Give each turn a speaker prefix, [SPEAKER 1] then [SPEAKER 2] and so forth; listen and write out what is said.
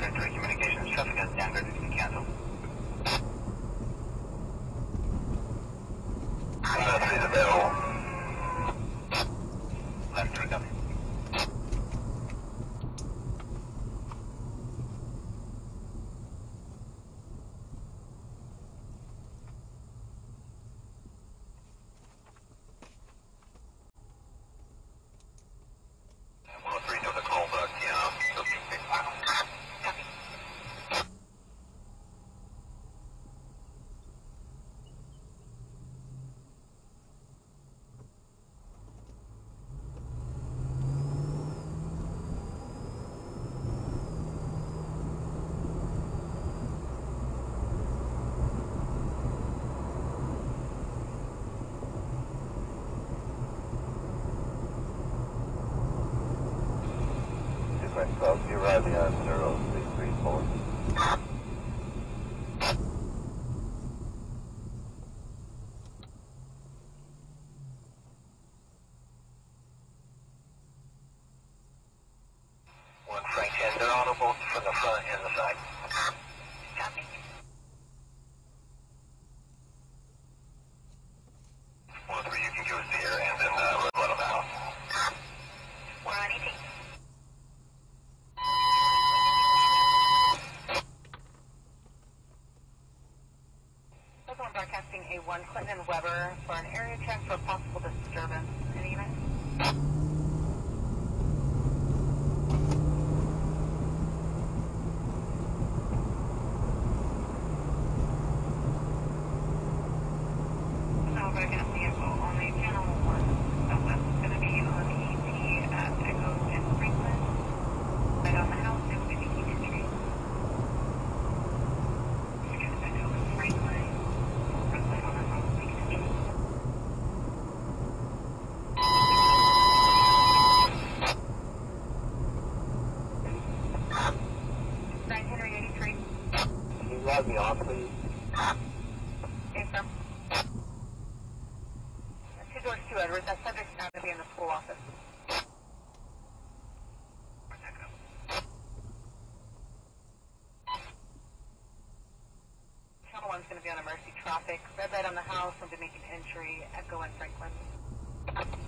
[SPEAKER 1] 503 communications, traffic has standard, you can cancel. Three is available. Left three, copy.
[SPEAKER 2] South Euralia 0334.
[SPEAKER 3] 1 Clinton and Weber for an area check for possible disturbance.
[SPEAKER 2] Log me off, please?
[SPEAKER 3] Sir. Two doors to Edward. That subject's to be in the office. Going to be on emergency traffic. Red light on the house. Be making entry. Echo and Franklin.